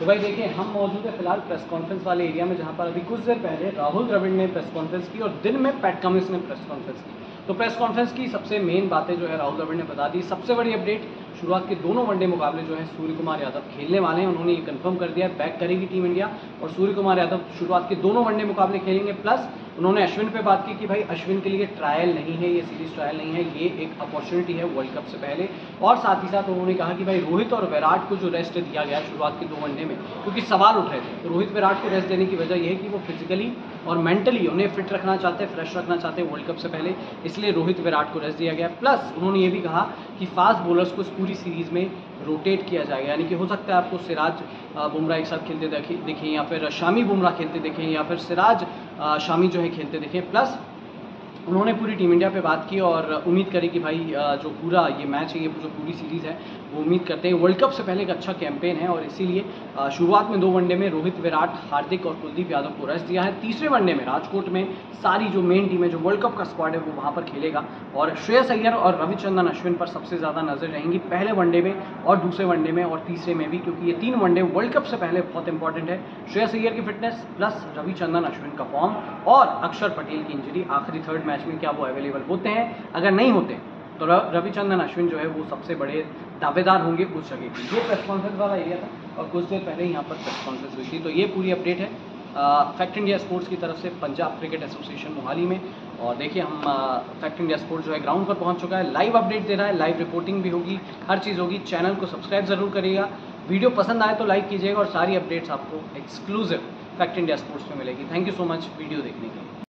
तो भाई देखिए, हम मौजूद है फ़िलहाल प्रेस कॉन्फ्रेंस वाले एरिया में जहाँ पर अभी कुछ देर पहले राहुल द्रविड़ ने प्रेस कॉन्फ्रेंस की और दिन में पैट कमिंस ने प्रेस कॉन्फ्रेंस की। तो प्रेस कॉन्फ्रेंस की सबसे मेन बातें जो है राहुल द्रविड़ ने बता दी। सबसे बड़ी अपडेट शुरुआत के दोनों वनडे मुकाबले जो है सूर्य कुमार यादव खेलने वाले हैं। उन्होंने ये कंफर्म कर दिया है बैक करेगी टीम इंडिया और सूर्य कुमार यादव शुरुआत के दोनों वनडे मुकाबले खेलेंगे। प्लस उन्होंने अश्विन पे बात की कि भाई, अश्विन के लिए ट्रायल नहीं है, ये सीरीज़ ट्रायल नहीं है, ये एक अपॉर्चुनिटी है वर्ल्ड कप से पहले। और साथ ही साथ उन्होंने कहा कि भाई, रोहित और विराट को जो रेस्ट दिया गया शुरुआत के दो वनडे में, क्योंकि सवाल उठ रहे थे। तो रोहित विराट को रेस्ट देने की वजह यह है कि वो फिजिकली और मेंटली उन्हें फिट रखना चाहते हैं फ्रेश रखना चाहते हैं वर्ल्ड कप से पहले, इसलिए रोहित विराट को रेस्ट दिया गया। प्लस उन्होंने ये भी कहा कि फास्ट बॉलर्स को इस पूरी सीरीज़ में रोटेट किया जाएगा। यानी कि हो सकता है आपको सिराज बुमराह एक साथ खेलते देखें या फिर शामी बुमराह खेलते देखें या फिर सिराज शामी जो है खेलते देखें। प्लस उन्होंने पूरी टीम इंडिया पे बात की और उम्मीद करी कि भाई जो पूरा ये मैच है, ये जो पूरी सीरीज़ है, वो उम्मीद करते हैं। वर्ल्ड कप से पहले एक अच्छा कैंपेन है और इसीलिए शुरुआत में दो वनडे में रोहित, विराट, हार्दिक और कुलदीप यादव को रेस्ट दिया है। तीसरे वनडे में राजकोट में सारी जो मेन टीम है, जो वर्ल्ड कप का स्क्वाड है, वो वहाँ पर खेलेगा और श्रेयस अय्यर और रविचंदन अश्विन पर सबसे ज़्यादा नज़र रहेंगी पहले वनडे में और दूसरे वनडे में और तीसरे में भी, क्योंकि ये तीन वनडे वर्ल्ड कप से पहले बहुत इंपॉर्टेंट है। श्रेयस अय्यर की फिटनेस प्लस रविचंदन अश्विन का फॉर्म और अक्षर पटेल की इंजरी आखिरी थर्ड मैच में क्या वो अवेलेबल होते हैं। अगर नहीं होते तो रविचंदन अश्विन जो है वो सबसे बड़े दावेदार होंगे उस जगह की ये प्रेस कॉन्फ्रेंस वाला एरिया था और कुछ देर पहले यहाँ पर प्रेस कॉन्फ्रेंस हुई थी। तो ये पूरी अपडेट है। फैक्ट इंडिया स्पोर्ट्स की तरफ़ से पंजाब क्रिकेट एसोसिएशन मोहाली में। और देखिए हम फैक्ट इंडिया स्पोर्ट्स जो है ग्राउंड पर पहुँच चुका है। लाइव अपडेट दे रहा है लाइव रिपोर्टिंग भी होगी, हर चीज़ होगी। चैनल को सब्सक्राइब ज़रूर करिएगा। वीडियो पसंद आए तो लाइक कीजिएगा और सारी अपडेट्स आपको एक्सक्लूसिव फैक्ट इंडिया स्पोर्ट्स में मिलेगी। Thank you so much video देखने के लिए।